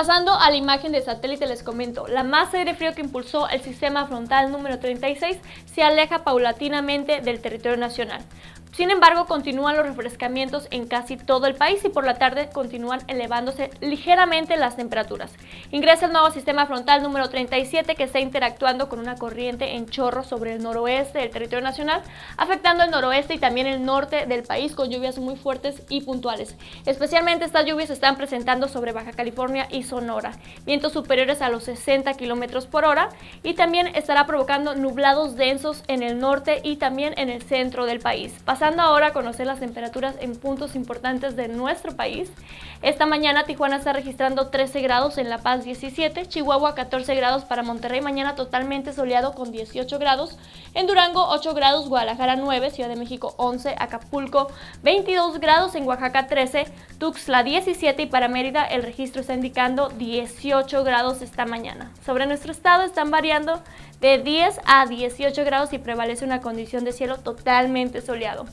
Pasando a la imagen de satélite les comento, la masa de aire frío que impulsó el sistema frontal número 36 se aleja paulatinamente del territorio nacional. Sin embargo, continúan los refrescamientos en casi todo el país y por la tarde continúan elevándose ligeramente las temperaturas. Ingresa el nuevo sistema frontal número 37 que está interactuando con una corriente en chorro sobre el noroeste del territorio nacional, afectando el noroeste y también el norte del país con lluvias muy fuertes y puntuales. Especialmente estas lluvias se están presentando sobre Baja California y Sonora, vientos superiores a los 60 kilómetros por hora y también estará provocando nublados densos en el norte y también en el centro del país. Pasando ahora a conocer las temperaturas en puntos importantes de nuestro país. Esta mañana Tijuana está registrando 13 grados, en La Paz 17, Chihuahua 14 grados, para Monterrey mañana totalmente soleado con 18 grados, en Durango 8 grados, Guadalajara 9, Ciudad de México 11, Acapulco 22 grados, en Oaxaca 13, Tuxtla 17 y para Mérida el registro está indicando 18 grados esta mañana. Sobre nuestro estado están variando de 10 a 18 grados y prevalece una condición de cielo totalmente soleado.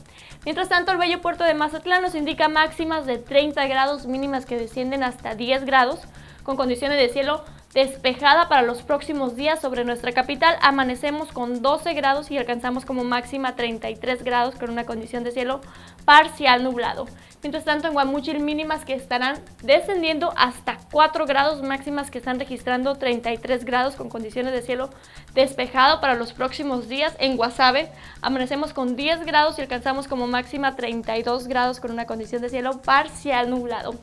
Mientras tanto, el bello puerto de Mazatlán nos indica máximas de 30 grados mínimas que descienden hasta 10 grados, con condiciones de cielo despejada para los próximos días sobre nuestra capital. Amanecemos con 12 grados y alcanzamos como máxima 33 grados con una condición de cielo parcial nublado. Mientras tanto, en Guamuchil mínimas que estarán descendiendo hasta 4 grados, máximas que están registrando 33 grados con condiciones de cielo despejado para los próximos días. En Guasave amanecemos con 10 grados y alcanzamos como máxima 32 grados con una condición de cielo parcial nublado.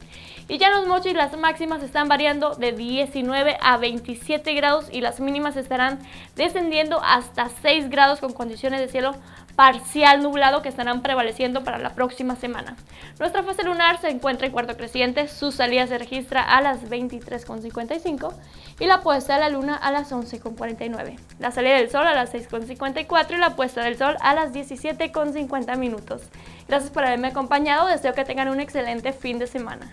Y ya en los mochis las máximas están variando de 19 a 27 grados y las mínimas estarán descendiendo hasta 6 grados con condiciones de cielo parcial nublado que estarán prevaleciendo para la próxima semana. Nuestra fase lunar se encuentra en cuarto creciente, su salida se registra a las 23.55 y la puesta de la luna a las 11.49. La salida del sol a las 6.54 y la puesta del sol a las 17.50 minutos. Gracias por haberme acompañado, deseo que tengan un excelente fin de semana.